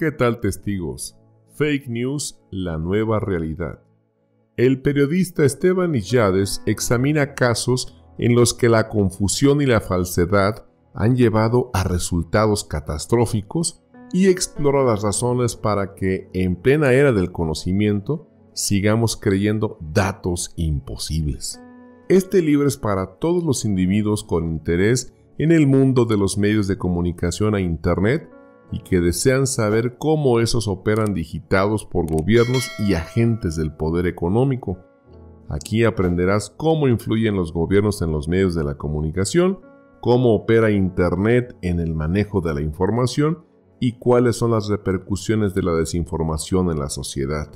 ¿Qué tal testigos? Fake News, la nueva realidad. El periodista Esteban Illades examina casos en los que la confusión y la falsedad han llevado a resultados catastróficos y explora las razones para que, en plena era del conocimiento, sigamos creyendo datos imposibles. Este libro es para todos los individuos con interés en el mundo de los medios de comunicación a Internet y que desean saber cómo esos operan digitados por gobiernos y agentes del poder económico. Aquí aprenderás cómo influyen los gobiernos en los medios de la comunicación, cómo opera Internet en el manejo de la información y cuáles son las repercusiones de la desinformación en la sociedad.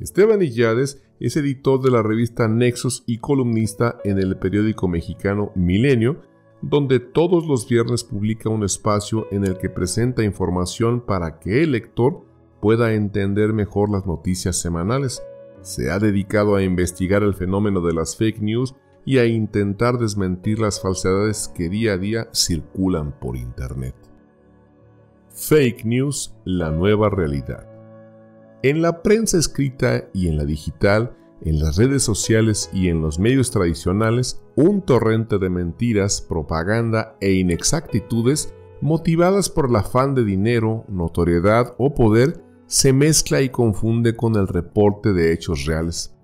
Esteban Illades es editor de la revista Nexos y columnista en el periódico mexicano Milenio, donde todos los viernes publica un espacio en el que presenta información para que el lector pueda entender mejor las noticias semanales. Se ha dedicado a investigar el fenómeno de las fake news y a intentar desmentir las falsedades que día a día circulan por Internet. Fake News, la nueva realidad. En la prensa escrita y en la digital, en las redes sociales y en los medios tradicionales un torrente de mentiras, propaganda e inexactitudes motivadas por el afán de dinero, notoriedad o poder se mezcla y confunde con el reporte de hechos reales.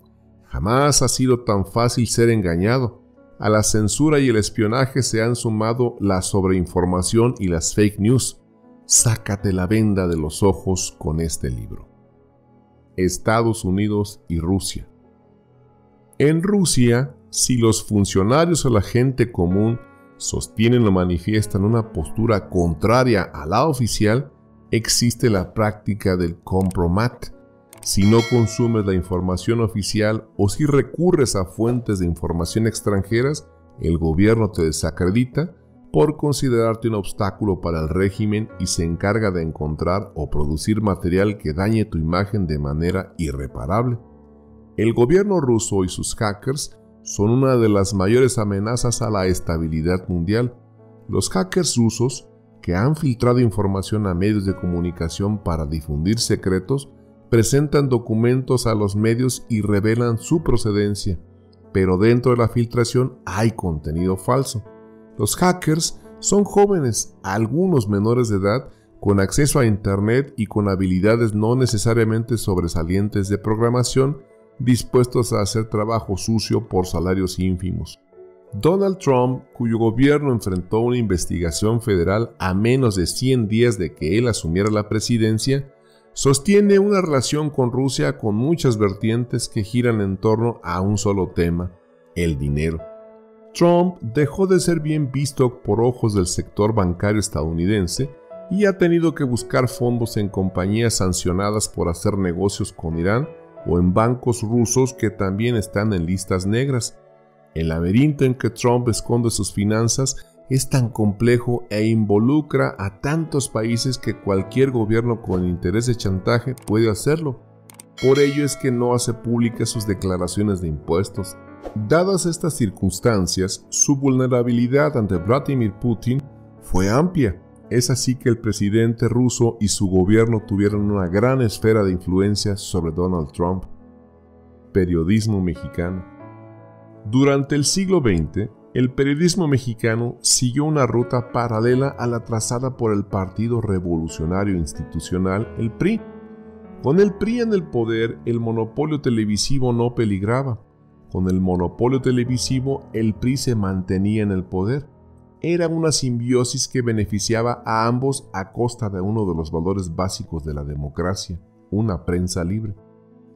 Jamás ha sido tan fácil ser engañado. A la censura y el espionaje se han sumado la sobreinformación y las fake news. Sácate la venda de los ojos con este libro. Estados Unidos y Rusia. En Rusia, si los funcionarios o la gente común sostienen o manifiestan una postura contraria a la oficial, existe la práctica del compromat. Si no consumes la información oficial o si recurres a fuentes de información extranjeras, el gobierno te desacredita por considerarte un obstáculo para el régimen y se encarga de encontrar o producir material que dañe tu imagen de manera irreparable. El gobierno ruso y sus hackers son una de las mayores amenazas a la estabilidad mundial. Los hackers rusos, que han filtrado información a medios de comunicación para difundir secretos, presentan documentos a los medios y revelan su procedencia, pero dentro de la filtración hay contenido falso. Los hackers son jóvenes, algunos menores de edad, con acceso a Internet y con habilidades no necesariamente sobresalientes de programación, dispuestos a hacer trabajo sucio por salarios ínfimos. Donald Trump, cuyo gobierno enfrentó una investigación federal a menos de 100 días de que él asumiera la presidencia, sostiene una relación con Rusia con muchas vertientes que giran en torno a un solo tema, el dinero. Trump dejó de ser bien visto por ojos del sector bancario estadounidense y ha tenido que buscar fondos en compañías sancionadas por hacer negocios con Irán o en bancos rusos que también están en listas negras. El laberinto en que Trump esconde sus finanzas es tan complejo e involucra a tantos países que cualquier gobierno con interés de chantaje puede hacerlo. Por ello es que no hace públicas sus declaraciones de impuestos. Dadas estas circunstancias, su vulnerabilidad ante Vladimir Putin fue amplia es así que el presidente ruso y su gobierno tuvieron una gran esfera de influencia sobre Donald Trump. Periodismo mexicano. Durante el siglo XX, el periodismo mexicano siguió una ruta paralela a la trazada por el Partido Revolucionario Institucional, el PRI. Con el PRI en el poder, el monopolio televisivo no peligraba. Con el monopolio televisivo, el PRI se mantenía en el poder era una simbiosis que beneficiaba a ambos a costa de uno de los valores básicos de la democracia, una prensa libre.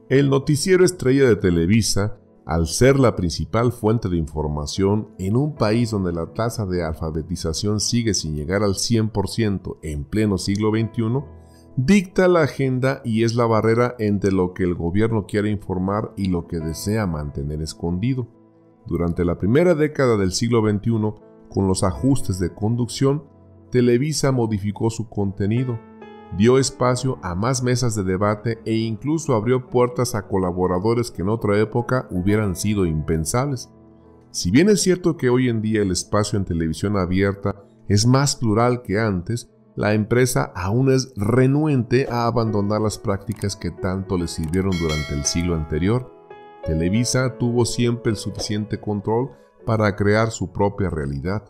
El noticiero estrella de Televisa, al ser la principal fuente de información en un país donde la tasa de alfabetización sigue sin llegar al 100% en pleno siglo XXI, dicta la agenda y es la barrera entre lo que el gobierno quiere informar y lo que desea mantener escondido. Durante la primera década del siglo XXI, con los ajustes de conducción, Televisa modificó su contenido, dio espacio a más mesas de debate e incluso abrió puertas a colaboradores que en otra época hubieran sido impensables. Si bien es cierto que hoy en día el espacio en televisión abierta es más plural que antes, la empresa aún es renuente a abandonar las prácticas que tanto le sirvieron durante el siglo anterior. Televisa tuvo siempre el suficiente control para crear su propia realidad.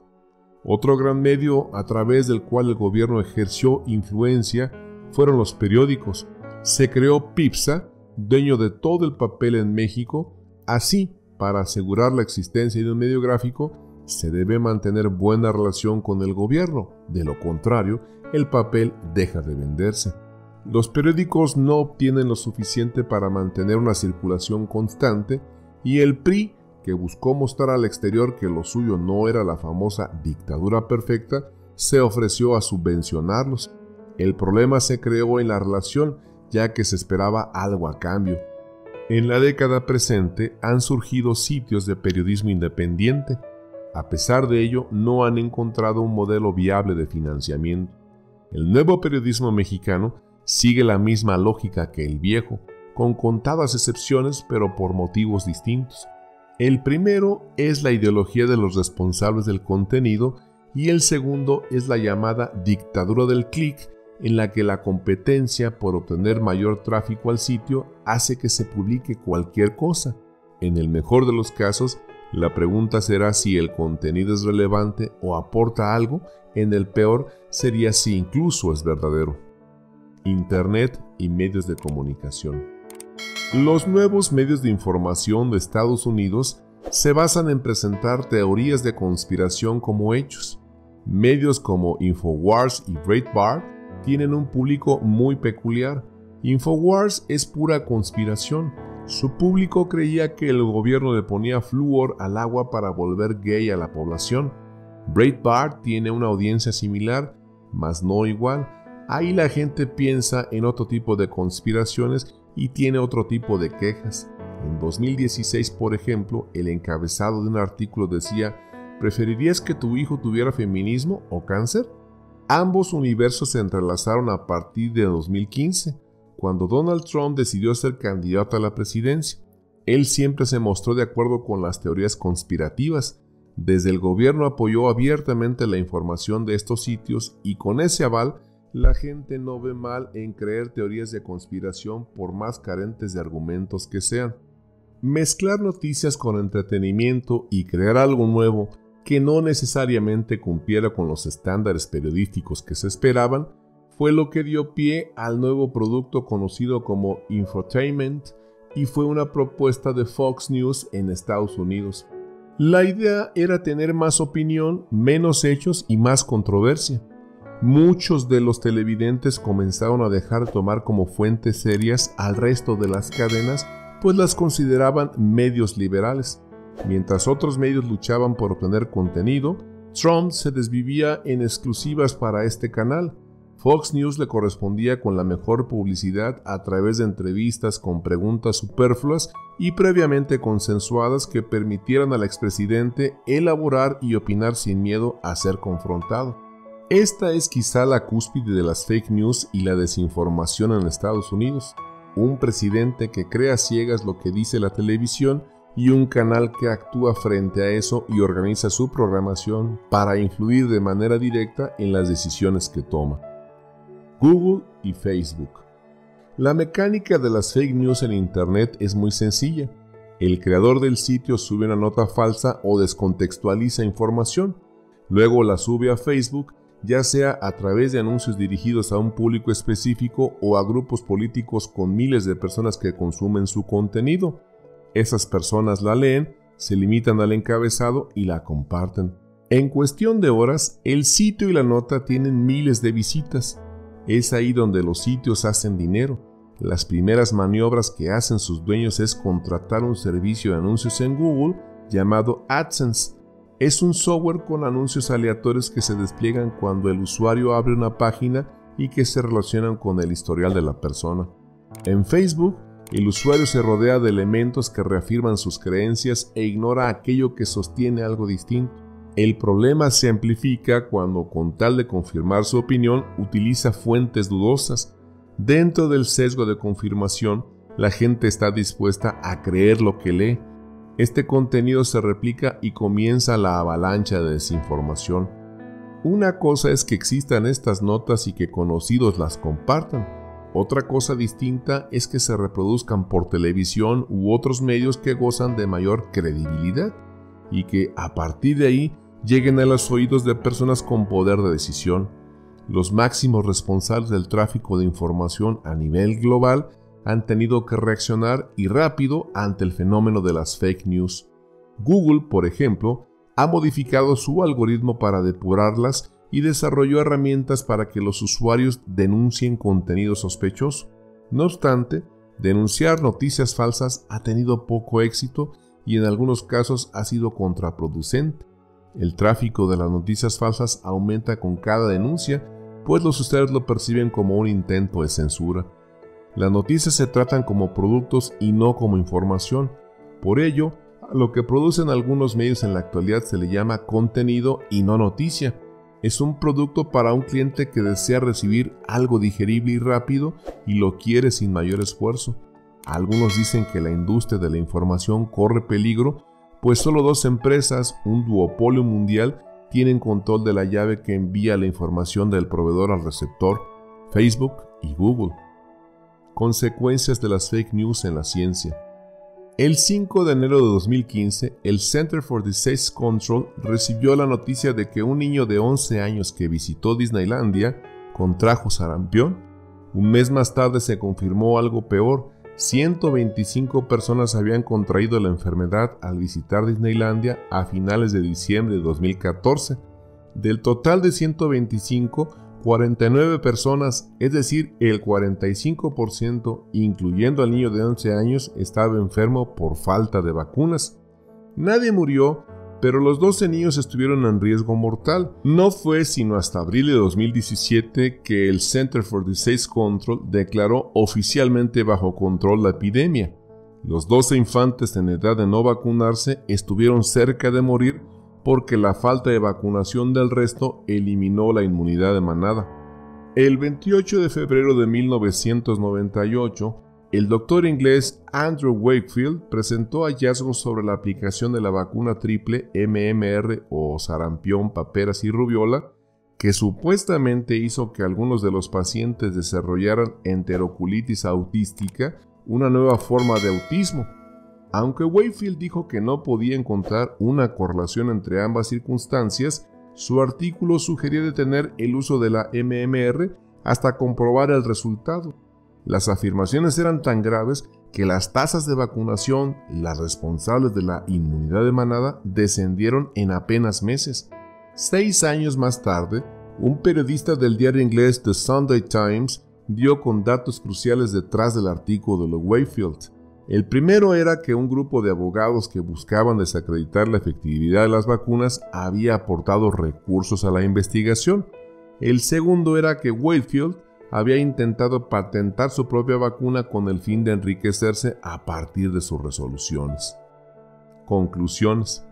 Otro gran medio a través del cual el gobierno ejerció influencia fueron los periódicos. Se creó PIPSA, dueño de todo el papel en México, así, para asegurar la existencia de un medio gráfico, se debe mantener buena relación con el gobierno, de lo contrario, el papel deja de venderse. Los periódicos no obtienen lo suficiente para mantener una circulación constante y el PRI, que buscó mostrar al exterior que lo suyo no era la famosa dictadura perfecta, se ofreció a subvencionarlos. El problema se creó en la relación ya que se esperaba algo a cambio. En la década presente han surgido sitios de periodismo independiente, a pesar de ello, no han encontrado un modelo viable de financiamiento. El nuevo periodismo mexicano sigue la misma lógica que el viejo, con contadas excepciones pero por motivos distintos. El primero es la ideología de los responsables del contenido y el segundo es la llamada dictadura del clic en la que la competencia por obtener mayor tráfico al sitio hace que se publique cualquier cosa. En el mejor de los casos, la pregunta será si el contenido es relevante o aporta algo, en el peor sería si incluso es verdadero. Internet y medios de comunicación. Los nuevos medios de información de Estados Unidos se basan en presentar teorías de conspiración como hechos. Medios como Infowars y Breitbart tienen un público muy peculiar. Infowars es pura conspiración, su público creía que el gobierno le ponía flúor al agua para volver gay a la población. Breitbart tiene una audiencia similar, mas no igual. Ahí la gente piensa en otro tipo de conspiraciones y tiene otro tipo de quejas. En 2016, por ejemplo, el encabezado de un artículo decía, ¿preferirías que tu hijo tuviera feminismo o cáncer? Ambos universos se entrelazaron a partir de 2015 cuando Donald Trump decidió ser candidato a la presidencia. Él siempre se mostró de acuerdo con las teorías conspirativas. Desde el gobierno apoyó abiertamente la información de estos sitios y con ese aval la gente no ve mal en creer teorías de conspiración por más carentes de argumentos que sean. Mezclar noticias con entretenimiento y crear algo nuevo que no necesariamente cumpliera con los estándares periodísticos que se esperaban fue lo que dio pie al nuevo producto conocido como Infotainment y fue una propuesta de Fox News en Estados Unidos. La idea era tener más opinión, menos hechos y más controversia. Muchos de los televidentes comenzaron a dejar de tomar como fuentes serias al resto de las cadenas, pues las consideraban medios liberales. Mientras otros medios luchaban por obtener contenido, Trump se desvivía en exclusivas para este canal, Fox News le correspondía con la mejor publicidad a través de entrevistas con preguntas superfluas y previamente consensuadas que permitieran al expresidente elaborar y opinar sin miedo a ser confrontado. Esta es quizá la cúspide de las fake news y la desinformación en Estados Unidos. Un presidente que crea ciegas lo que dice la televisión y un canal que actúa frente a eso y organiza su programación para influir de manera directa en las decisiones que toma. Google y Facebook. La mecánica de las fake news en Internet es muy sencilla. El creador del sitio sube una nota falsa o descontextualiza información, luego la sube a Facebook, ya sea a través de anuncios dirigidos a un público específico o a grupos políticos con miles de personas que consumen su contenido. Esas personas la leen, se limitan al encabezado y la comparten. En cuestión de horas, el sitio y la nota tienen miles de visitas. Es ahí donde los sitios hacen dinero. Las primeras maniobras que hacen sus dueños es contratar un servicio de anuncios en Google llamado AdSense. Es un software con anuncios aleatorios que se despliegan cuando el usuario abre una página y que se relacionan con el historial de la persona. En Facebook, el usuario se rodea de elementos que reafirman sus creencias e ignora aquello que sostiene algo distinto. El problema se amplifica cuando, con tal de confirmar su opinión, utiliza fuentes dudosas. Dentro del sesgo de confirmación, la gente está dispuesta a creer lo que lee. Este contenido se replica y comienza la avalancha de desinformación. Una cosa es que existan estas notas y que conocidos las compartan. Otra cosa distinta es que se reproduzcan por televisión u otros medios que gozan de mayor credibilidad y que a partir de ahí lleguen a los oídos de personas con poder de decisión. Los máximos responsables del tráfico de información a nivel global han tenido que reaccionar y rápido ante el fenómeno de las fake news. Google, por ejemplo, ha modificado su algoritmo para depurarlas y desarrolló herramientas para que los usuarios denuncien contenido sospechoso. No obstante, denunciar noticias falsas ha tenido poco éxito y en algunos casos ha sido contraproducente. El tráfico de las noticias falsas aumenta con cada denuncia, pues los usuarios lo perciben como un intento de censura. Las noticias se tratan como productos y no como información. Por ello, lo que producen algunos medios en la actualidad se le llama contenido y no noticia. Es un producto para un cliente que desea recibir algo digerible y rápido y lo quiere sin mayor esfuerzo. Algunos dicen que la industria de la información corre peligro, pues solo dos empresas, un duopolio mundial, tienen control de la llave que envía la información del proveedor al receptor, Facebook y Google. Consecuencias de las fake news en la ciencia. El 5 de enero de 2015, el Center for Disease Control recibió la noticia de que un niño de 11 años que visitó Disneylandia contrajo sarampión. Un mes más tarde se confirmó algo peor, 125 personas habían contraído la enfermedad al visitar Disneylandia a finales de diciembre de 2014. Del total de 125, 49 personas, es decir, el 45%, incluyendo al niño de 11 años, estaba enfermo por falta de vacunas. Nadie murió, pero los 12 niños estuvieron en riesgo mortal. No fue sino hasta abril de 2017 que el Center for Disease Control declaró oficialmente bajo control la epidemia. Los 12 infantes en edad de no vacunarse estuvieron cerca de morir porque la falta de vacunación del resto eliminó la inmunidad de manada. El 28 de febrero de 1998, el doctor inglés Andrew Wakefield presentó hallazgos sobre la aplicación de la vacuna triple MMR o sarampión, paperas y rubiola, que supuestamente hizo que algunos de los pacientes desarrollaran enteroculitis autística, una nueva forma de autismo. Aunque Wakefield dijo que no podía encontrar una correlación entre ambas circunstancias, su artículo sugería detener el uso de la MMR hasta comprobar el resultado. Las afirmaciones eran tan graves que las tasas de vacunación, las responsables de la inmunidad de manada, descendieron en apenas meses. Seis años más tarde, un periodista del diario inglés The Sunday Times dio con datos cruciales detrás del artículo de Wayfield. El primero era que un grupo de abogados que buscaban desacreditar la efectividad de las vacunas había aportado recursos a la investigación. El segundo era que Wayfield había intentado patentar su propia vacuna con el fin de enriquecerse a partir de sus resoluciones. Conclusiones.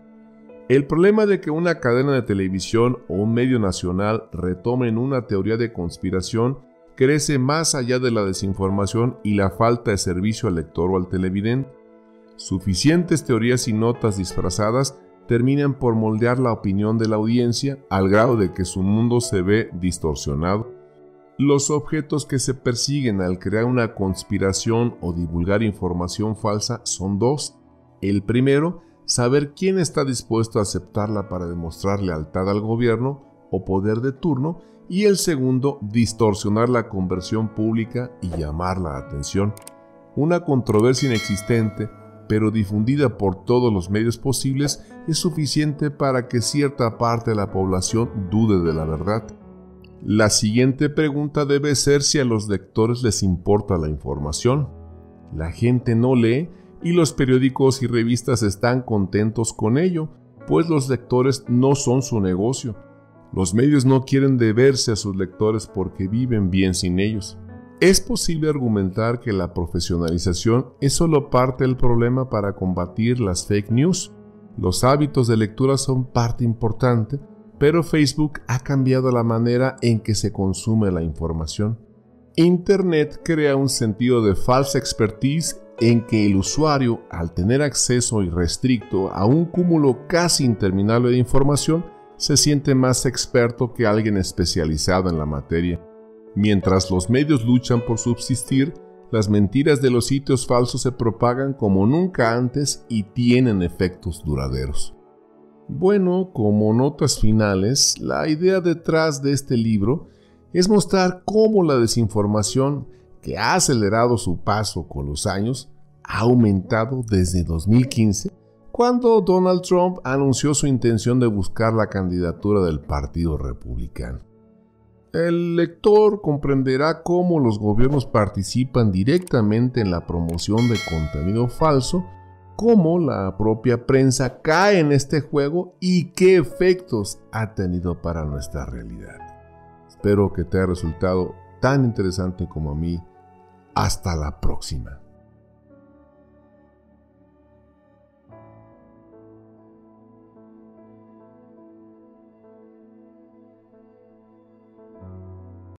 El problema de que una cadena de televisión o un medio nacional retomen una teoría de conspiración crece más allá de la desinformación y la falta de servicio al lector o al televidente. Suficientes teorías y notas disfrazadas terminan por moldear la opinión de la audiencia al grado de que su mundo se ve distorsionado. Los objetos que se persiguen al crear una conspiración o divulgar información falsa son dos. El primero, saber quién está dispuesto a aceptarla para demostrar lealtad al gobierno o poder de turno, y el segundo, distorsionar la conversión pública y llamar la atención. Una controversia inexistente, pero difundida por todos los medios posibles, es suficiente para que cierta parte de la población dude de la verdad. La siguiente pregunta debe ser si a los lectores les importa la información. La gente no lee y los periódicos y revistas están contentos con ello, pues los lectores no son su negocio. Los medios no quieren deberse a sus lectores porque viven bien sin ellos. Es posible argumentar que la profesionalización es solo parte del problema para combatir las fake news. Los hábitos de lectura son parte importante, pero Facebook ha cambiado la manera en que se consume la información. Internet crea un sentido de falsa expertise en que el usuario, al tener acceso irrestricto a un cúmulo casi interminable de información, se siente más experto que alguien especializado en la materia. Mientras los medios luchan por subsistir, las mentiras de los sitios falsos se propagan como nunca antes y tienen efectos duraderos. Bueno, como notas finales, la idea detrás de este libro es mostrar cómo la desinformación, que ha acelerado su paso con los años, ha aumentado desde 2015 cuando Donald Trump anunció su intención de buscar la candidatura del Partido Republicano. El lector comprenderá cómo los gobiernos participan directamente en la promoción de contenido falso, cómo la propia prensa cae en este juego y qué efectos ha tenido para nuestra realidad. Espero que te haya resultado tan interesante como a mí. Hasta la próxima.